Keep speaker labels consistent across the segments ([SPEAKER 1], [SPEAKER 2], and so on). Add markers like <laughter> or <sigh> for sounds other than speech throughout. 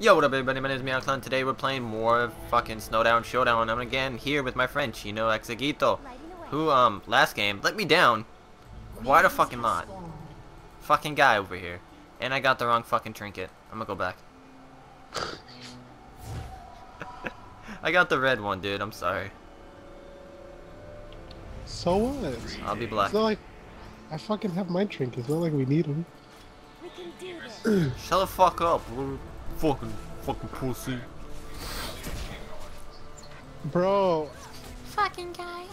[SPEAKER 1] Yo, what up everybody, my name is Meowclown. Today we're playing more fucking Snowdown Showdown. I'm again here with my friend Chino Exeguito, who, um, last game let me down. Quite a fucking lot. Fucking guy over here. And I got the wrong fucking trinket. I'm gonna go back. <laughs> I got the red one, dude. I'm sorry.
[SPEAKER 2] So what?
[SPEAKER 1] I'll be black.
[SPEAKER 2] It's not like I fucking have my trinkets. It's not like we need them.
[SPEAKER 3] We can do this.
[SPEAKER 1] Shut the fuck up, bro. Fucking, fucking pussy.
[SPEAKER 2] Bro,
[SPEAKER 3] Fucking guy.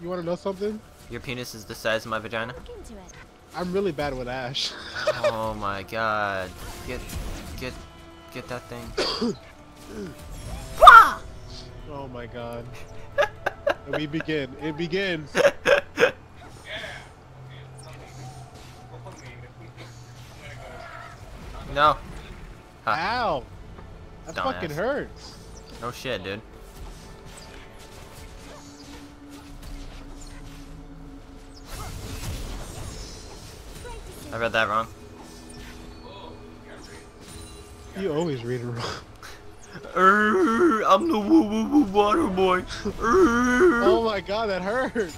[SPEAKER 2] you want to know something?
[SPEAKER 1] Your penis is the size of my vagina?
[SPEAKER 3] Look into it.
[SPEAKER 2] I'm really bad with Ashe. <laughs>
[SPEAKER 1] oh my god. Get, get, get that thing. <coughs>
[SPEAKER 2] oh my god. and we begin. It begins. <laughs>
[SPEAKER 1] No. Huh.
[SPEAKER 2] Ow! That
[SPEAKER 1] Dumbass.
[SPEAKER 2] fucking hurts.
[SPEAKER 1] No shit, dude. I read that wrong.
[SPEAKER 2] You always read it wrong. <laughs>
[SPEAKER 1] I'm the woo woo woo water boy.
[SPEAKER 2] Oh my god, that hurts.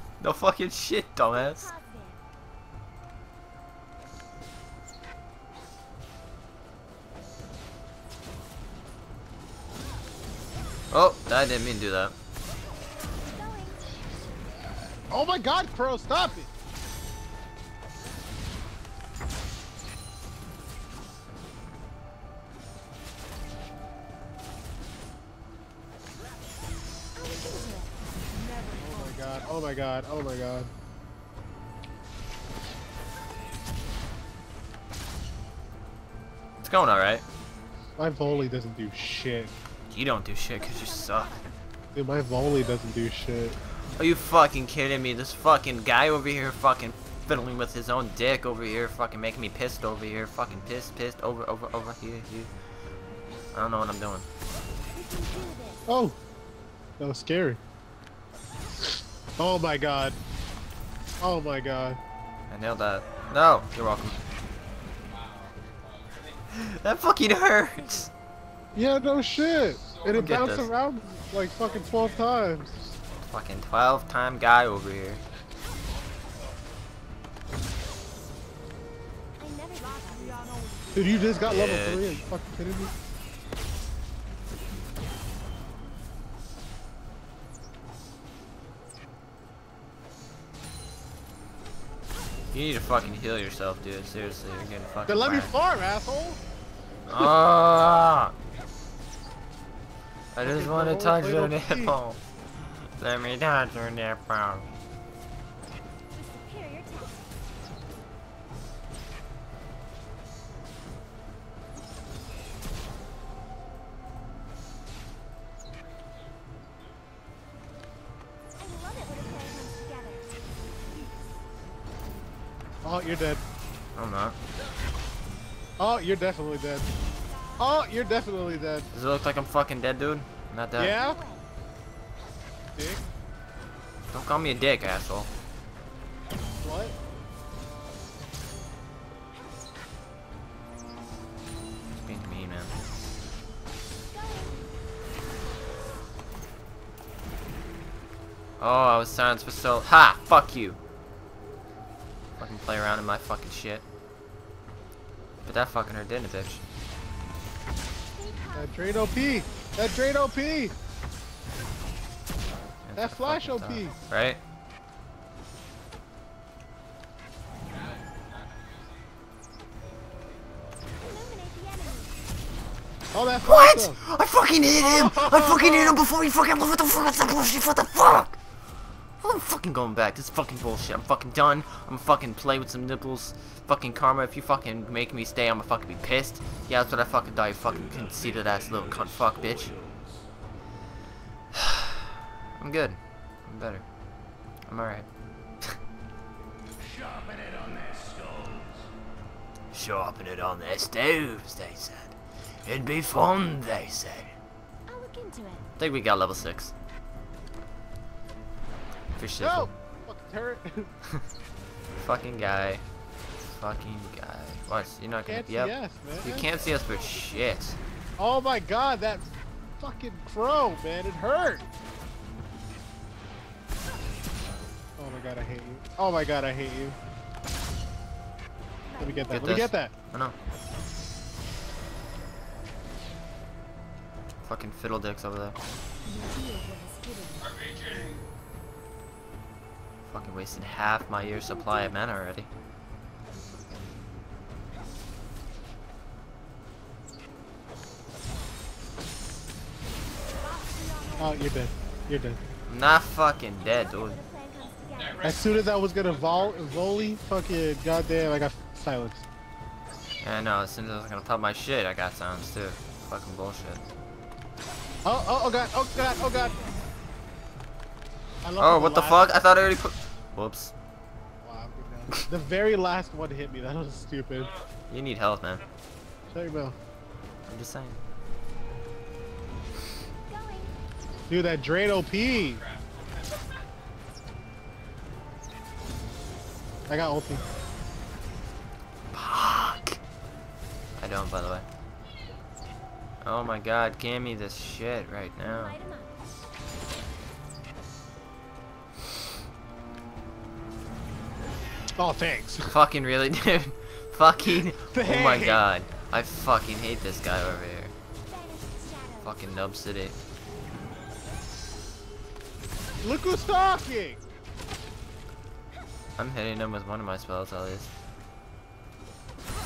[SPEAKER 2] <laughs>
[SPEAKER 1] no fucking shit, dumbass. Oh, I didn't mean to do that.
[SPEAKER 2] Oh my god, Crow, stop it. Oh oh my god, oh my god.
[SPEAKER 1] It's going alright.
[SPEAKER 2] My volley doesn't do shit.
[SPEAKER 1] You don't do shit because you suck.
[SPEAKER 2] Dude, my volley doesn't do shit.
[SPEAKER 1] Are you fucking kidding me? This fucking guy over here fucking fiddling with his own dick over here, fucking making me pissed over here, fucking pissed, pissed, over, over, over here, here. I don't know what I'm doing.
[SPEAKER 3] We can do this.
[SPEAKER 2] Oh! That was scary. Oh my god. Oh my god.
[SPEAKER 1] I nailed that. No, you're welcome. <laughs> that fucking hurts.
[SPEAKER 2] Yeah, no shit. And it bounced
[SPEAKER 1] this.
[SPEAKER 2] around like fucking 12 times.
[SPEAKER 1] Fucking 12 time guy over here.
[SPEAKER 3] I never thought that.
[SPEAKER 2] Dude, you just got level 3. Are you fucking kidding me?
[SPEAKER 1] You need to fucking heal yourself, dude. Seriously, you're getting fucking.
[SPEAKER 2] Then let me
[SPEAKER 1] whacked.
[SPEAKER 2] farm, asshole!
[SPEAKER 1] Ah! I just
[SPEAKER 2] Okay,
[SPEAKER 1] want to touch your
[SPEAKER 2] wait, wait.
[SPEAKER 1] nipple. Let me touch your nipple.
[SPEAKER 3] With superior tech. I love it when a pair comes together.
[SPEAKER 2] Oh, you're dead.
[SPEAKER 1] I'm not.
[SPEAKER 2] Oh, you're definitely dead. Oh, you're definitely dead.
[SPEAKER 1] Does it look like I'm fucking dead, dude? I'm not dead.
[SPEAKER 2] Yeah? Dick?
[SPEAKER 1] Don't call me a dick, asshole.
[SPEAKER 2] What?
[SPEAKER 1] Just being mean, man. Oh, I was silenced for so. Ha! Fuck you. Fucking play around in my fucking shit. But that fucking hurt, didn't it, bitch?
[SPEAKER 2] That drain OP! That drain OP!
[SPEAKER 1] That's
[SPEAKER 2] That flash OP!
[SPEAKER 1] top, Right?
[SPEAKER 3] Illuminate the enemy.
[SPEAKER 2] Oh, that
[SPEAKER 1] What?
[SPEAKER 2] flash up.
[SPEAKER 1] I fucking hit him! I fucking hit him before he fucking. What the fuck? What's that bullshit? What the fuck? I'm fucking going back. This is fucking bullshit. I'm fucking done. I'm fucking play with some nipples. Fucking karma. If you fucking make me stay, I'm gonna fucking be pissed. Yeah, that's what I fucking die. You fucking conceited ass little cunt fuck bitch. <sighs> I'm good. I'm better. I'm alright.
[SPEAKER 4] Sharpen it on their skulls.
[SPEAKER 1] Sharpen it on their stoves, they said. It'd be fun, they said.
[SPEAKER 3] I'll look into it.
[SPEAKER 1] I think we got level 6. For shit.
[SPEAKER 2] No! Fucking turret. <laughs>
[SPEAKER 1] Fucking guy. fucking guy. What? You're not gonna
[SPEAKER 2] Can't
[SPEAKER 1] be
[SPEAKER 2] see
[SPEAKER 1] up?
[SPEAKER 2] us, man.
[SPEAKER 1] You can't see us for shit.
[SPEAKER 2] Oh my god, that fucking crow, man, it hurt. Oh my god, I hate you. Oh my god, I hate you. Let me get that.
[SPEAKER 1] Get
[SPEAKER 2] Let me get that.
[SPEAKER 1] I know. Fucking fiddle dicks over there. Fucking wasted half my year's supply of mana already.
[SPEAKER 2] Oh, you're dead. You're dead.
[SPEAKER 1] I'm not fucking dead, dude.
[SPEAKER 3] The plan comes together.
[SPEAKER 2] As soon as I was gonna vol volley, fucking goddamn, I got silenced.
[SPEAKER 1] Yeah, I know. As soon as I was gonna pop my shit, I got silenced too. Fucking bullshit.
[SPEAKER 2] Oh, oh, oh god, oh god, oh god.
[SPEAKER 1] Oh, what the fuck? I thought I already put. Whoops.
[SPEAKER 2] Wow, I'm good now. <laughs> the very last one hit me. That was stupid.
[SPEAKER 1] You need health, man.
[SPEAKER 2] Shut your mouth.
[SPEAKER 1] I'm just saying.
[SPEAKER 2] Dude, that drain OP. I got ulti.
[SPEAKER 1] Fuck. I don't, by the way. Oh my god, give me this shit right now.
[SPEAKER 2] Oh, thanks. <laughs>
[SPEAKER 1] Fucking really, dude. <laughs> Fucking. Oh my god. I fucking hate this guy over here. Fucking Nub City.
[SPEAKER 2] Look who's talking.
[SPEAKER 1] I'm hitting him with one of my spells at least.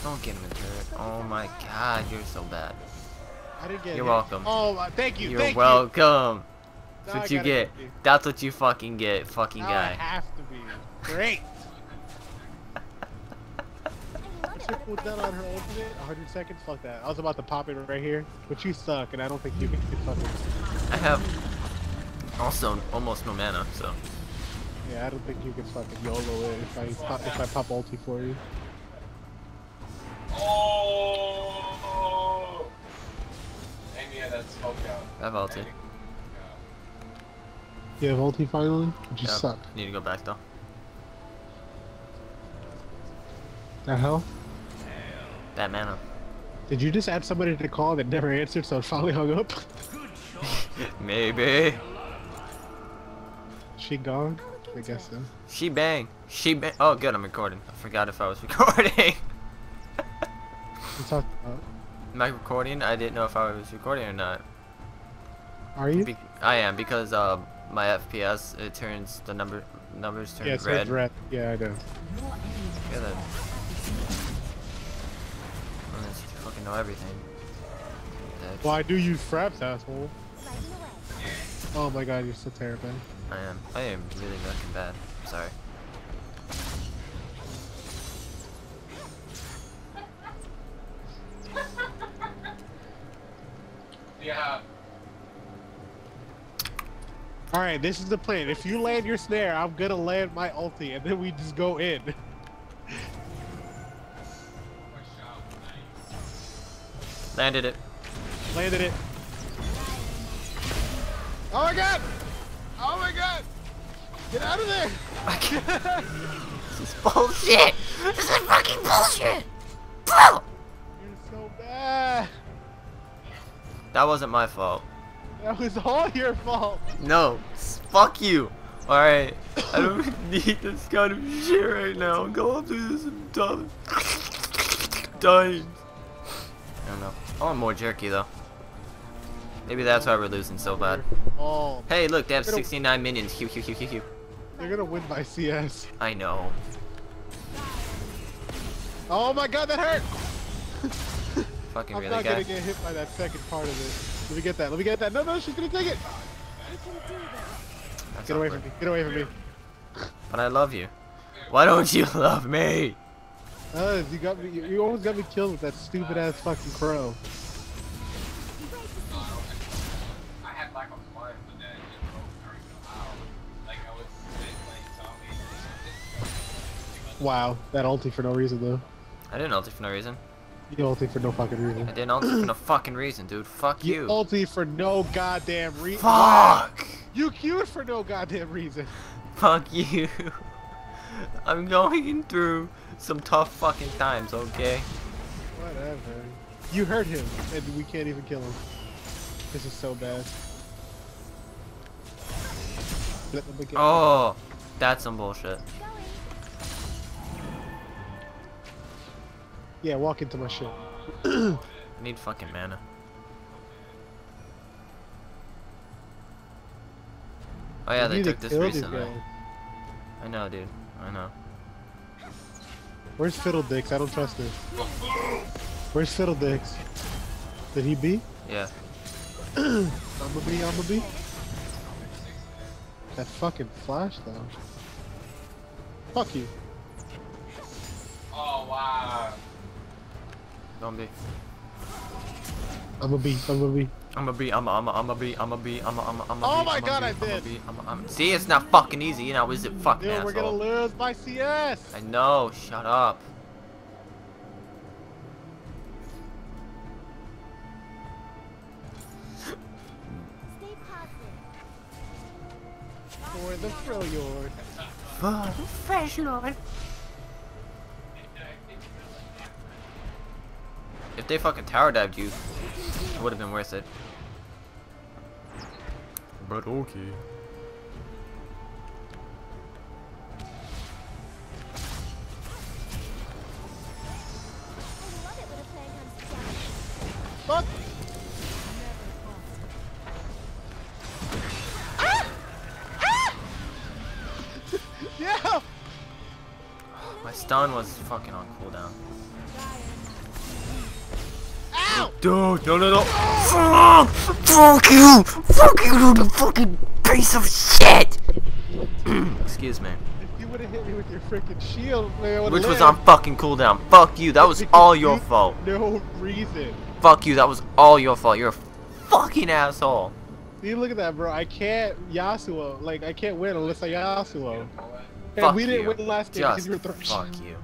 [SPEAKER 1] Don't get him in turret. Oh my god, you're so bad.
[SPEAKER 2] I didn't get
[SPEAKER 1] You're
[SPEAKER 2] hit.
[SPEAKER 1] welcome.
[SPEAKER 2] Oh, my- thank you.
[SPEAKER 1] You're
[SPEAKER 2] thank
[SPEAKER 1] welcome.
[SPEAKER 2] You.
[SPEAKER 1] That's what you get. That's what you fucking get, fucking
[SPEAKER 2] Now I
[SPEAKER 1] guy.
[SPEAKER 2] have to be. Great.
[SPEAKER 3] I love it
[SPEAKER 2] Shit
[SPEAKER 3] when
[SPEAKER 2] put that on her
[SPEAKER 3] comes
[SPEAKER 2] ultimate. 100 seconds. Fuck that. I was about to pop it right here, but you suck, and I don't think you can fucking.
[SPEAKER 1] I have also almost no mana, so.
[SPEAKER 2] Yeah, I don't think you can fucking YOLO it if I pop, if I pop ulti for you.
[SPEAKER 5] Oh! And yeah, that's smoked out.
[SPEAKER 1] I have ulti.
[SPEAKER 2] You have ulti finally? But you
[SPEAKER 1] Yep.
[SPEAKER 2] suck.
[SPEAKER 1] Need to go back though.
[SPEAKER 2] The hell?
[SPEAKER 1] That mana.
[SPEAKER 2] Did you just add somebody to the call that never answered, so it finally hung up? <laughs>
[SPEAKER 1] Maybe.
[SPEAKER 2] she gone? I guess so.
[SPEAKER 1] She bang. She bang. Oh, good. I'm recording. I forgot if I was <laughs> recording. Am I recording? I didn't know if I was recording or not.
[SPEAKER 2] Are you?
[SPEAKER 1] Be I am because uh, my FPS it turns the number numbers turn
[SPEAKER 2] yeah,
[SPEAKER 1] red.
[SPEAKER 2] says red. Yeah, I know.
[SPEAKER 1] Yeah, know everything. Dead.
[SPEAKER 2] Well, I do use fraps, asshole. Oh my god, you're so terrible.
[SPEAKER 1] I am. I am really fucking bad. Sorry.
[SPEAKER 5] Yeah.
[SPEAKER 2] Alright, this is the plan. If you land your snare, I'm gonna land my ulti, and then we just go in. <laughs>
[SPEAKER 1] Landed it.
[SPEAKER 2] Landed it. Oh my god! Oh my god! Get out of there! <laughs>
[SPEAKER 1] This is bullshit. This is fucking bullshit. Bro!
[SPEAKER 2] You're so bad.
[SPEAKER 1] That wasn't my fault.
[SPEAKER 2] That was all your fault.
[SPEAKER 1] No. Fuck you. Alright. I don't <laughs> need this kind of shit right now. I'm going through this. I'm done. <laughs> Dying. I don't know. I want more jerky though. Maybe that's why we're losing so bad.
[SPEAKER 2] Oh,
[SPEAKER 1] Hey, look, they have 69 minions.
[SPEAKER 2] They're gonna win by CS.
[SPEAKER 1] I know.
[SPEAKER 2] Oh my god, that hurt!
[SPEAKER 1] Fucking
[SPEAKER 2] I'm
[SPEAKER 1] really,
[SPEAKER 2] not gonna get hit by that second part of it. Let me get that. Let me get that. No, no, she's gonna take it.
[SPEAKER 3] We can do this.
[SPEAKER 1] That's
[SPEAKER 2] Get away from me. Get away from me.
[SPEAKER 1] But I love you. Why don't you <laughs> love me?
[SPEAKER 2] Uh, you got me. You, you almost got me killed with that stupid ass fucking crow.
[SPEAKER 5] I had lack of fun with that intro. I don't know how. Like, I was sitting playing zombies.
[SPEAKER 2] Wow, that ulti for no reason though.
[SPEAKER 1] I didn't ulti for no reason.
[SPEAKER 2] You ulti for no fucking reason.
[SPEAKER 1] I didn't ulti for no <clears throat> fucking reason, dude. Fuck
[SPEAKER 2] You
[SPEAKER 1] you.
[SPEAKER 2] ulti for no goddamn reason.
[SPEAKER 1] Fuck!
[SPEAKER 2] You queued for no goddamn reason.
[SPEAKER 1] Fuck you. <laughs> I'm going through some tough fucking times, okay?
[SPEAKER 2] Whatever. You hurt him, and we can't even kill him. This is so bad. Let them begin.
[SPEAKER 1] Oh, that's some bullshit.
[SPEAKER 2] Yeah, walk into my shit.
[SPEAKER 1] I <clears throat> need fucking mana. Oh yeah,
[SPEAKER 2] You
[SPEAKER 1] they took this recently. I know, dude. I know.
[SPEAKER 2] Where's Fiddledicks? I don't trust him. Where's Fiddledicks? Did he be?
[SPEAKER 1] Yeah. <clears throat>
[SPEAKER 2] I'm a bee, I'm a bee. That fucking flash though. Fuck you.
[SPEAKER 5] Oh wow.
[SPEAKER 1] Don't be.
[SPEAKER 2] I'm a bee, I'm a bee.
[SPEAKER 1] I'm a be. I'm a. I'm a. I'm a be. I'm a be. I'm a. I'm a. I'm a
[SPEAKER 2] Oh my
[SPEAKER 1] I'm a
[SPEAKER 2] God,
[SPEAKER 1] be,
[SPEAKER 2] I
[SPEAKER 1] I'm a
[SPEAKER 2] did.
[SPEAKER 1] I'm a- I'm- See, it's not fucking easy. Now is it fucking
[SPEAKER 2] Dude, we're gonna lose by CS.
[SPEAKER 1] I know. Shut up.
[SPEAKER 3] Stay positive.
[SPEAKER 2] For the Freljord.
[SPEAKER 1] Fresh Lord. If they fucking tower dived you, it would have been worth it. But okay.
[SPEAKER 3] I love it when a plan comes together.
[SPEAKER 2] Fuck. Ah! Ah! <laughs> Yeah.
[SPEAKER 1] My stun was fucking on cooldown. Dude, no, no, no. Fuck! Fuck you! Fuck you, you fucking piece of shit! Excuse me.
[SPEAKER 2] If you would have hit me with your freaking shield, man, I would've
[SPEAKER 1] Which was on fucking cooldown. Fuck you, that was <laughs> all your
[SPEAKER 2] you- <laughs>
[SPEAKER 1] fault.
[SPEAKER 2] No reason.
[SPEAKER 1] Fuck you, that was all your fault. You're a fucking asshole.
[SPEAKER 2] See, look at that, bro. I can't Yasuo. Like, I can't win unless I Yasuo. And
[SPEAKER 1] Fuck
[SPEAKER 2] we didn't
[SPEAKER 1] you.
[SPEAKER 2] win last game because you were throwing
[SPEAKER 1] fuck you.